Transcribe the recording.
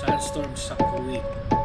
Sandstorm week.